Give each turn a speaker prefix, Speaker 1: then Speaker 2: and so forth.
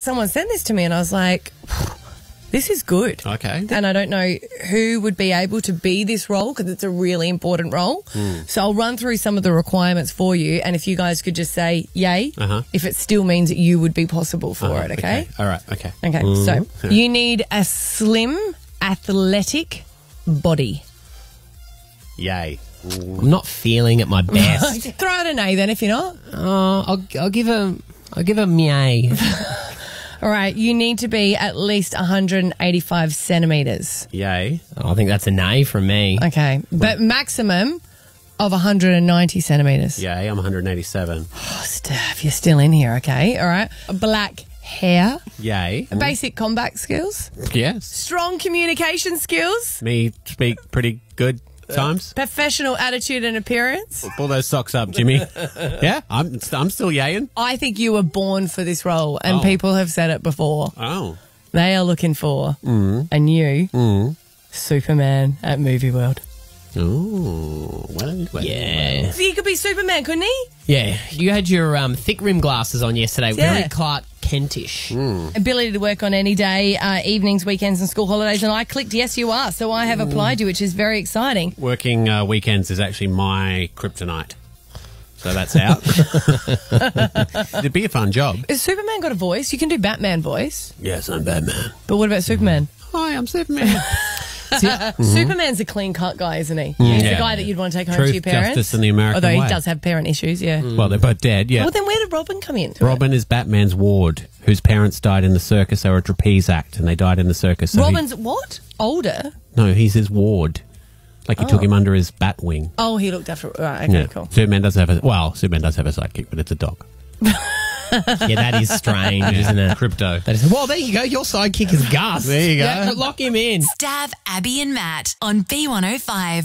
Speaker 1: Someone sent this to me and I was like, this is good.
Speaker 2: Okay.
Speaker 1: And I don't know who would be able to be this role because it's a really important role.
Speaker 2: Hmm.
Speaker 1: So I'll run through some of the requirements for you. And if you guys could just say yay,
Speaker 2: Uh-huh.
Speaker 1: if it still means that you would be possible for it, okay?
Speaker 2: All right. Okay.
Speaker 1: Okay. So you need a slim, athletic body.
Speaker 2: Yay.
Speaker 3: I'm not feeling at my best.
Speaker 1: Throw out an A then if you're not.
Speaker 3: oh, I'll, I'll give a, I'll give a meow.
Speaker 1: All right. You need to be at least 185 centimeters.
Speaker 2: Yay.
Speaker 3: Oh, I think that's a nay from me.
Speaker 1: Okay. But maximum of 190 centimeters.
Speaker 2: Yay. I'm 187.
Speaker 1: Oh, Stav, you're still in here, okay? All right. Black hair,
Speaker 2: Yay.
Speaker 1: basic combat skills,
Speaker 2: Yes.
Speaker 1: strong communication skills,
Speaker 2: Me speak pretty good times.
Speaker 1: professional attitude and appearance.
Speaker 2: Pull those socks up, Jimmy. yeah, I'm. I'm still yaying.
Speaker 1: I think you were born for this role, and
Speaker 2: Oh.
Speaker 1: people have said it before.
Speaker 2: Oh.
Speaker 1: They are looking for, and you, Superman at Movie World.
Speaker 2: Oh. Well. well
Speaker 3: Yeah.
Speaker 1: So he could be Superman, couldn't he?
Speaker 3: Yeah. You had your um, thick rim glasses on yesterday.
Speaker 1: Yeah.
Speaker 3: Very Clark Kentish.
Speaker 1: Ability to work on any day, uh, evenings, weekends, and school holidays. And I clicked yes, you are. So I have applied you, which is very exciting.
Speaker 2: Working uh, weekends is actually my kryptonite. So that's out. It'd be a fun job.
Speaker 1: Has Superman got a voice? You can do Batman voice,
Speaker 2: Yes, I'm Batman.
Speaker 1: but what about Superman?
Speaker 2: Hi, I'm Superman.
Speaker 1: Superman's a clean cut guy, isn't he? He's the
Speaker 2: Mm-hmm.
Speaker 1: Guy that you'd want to take home
Speaker 2: Truth,
Speaker 1: to your parents.
Speaker 2: justice, and the American
Speaker 1: Although
Speaker 2: way.
Speaker 1: he does have parent issues, yeah.
Speaker 2: well, they're both dead. Yeah.
Speaker 1: Well, then where did Robin come in?
Speaker 2: Robin is Batman's ward, whose parents died in the circus. They were a trapeze act, and they died in the circus. So he-
Speaker 1: Robin's what? Older?
Speaker 2: no, he's his ward. Like he took him under his bat wing.
Speaker 1: Oh, he looked after. Right, okay,
Speaker 2: Yeah.
Speaker 1: cool.
Speaker 2: Superman does have a well. Superman does have a sidekick, but it's a dog.
Speaker 3: Yeah, that is strange, isn't it?
Speaker 2: Krypto.
Speaker 3: That is, well, there you go. Your sidekick is Gus.
Speaker 2: There you go.
Speaker 3: Yeah, lock him in.
Speaker 4: Stav Abby and Matt on B105.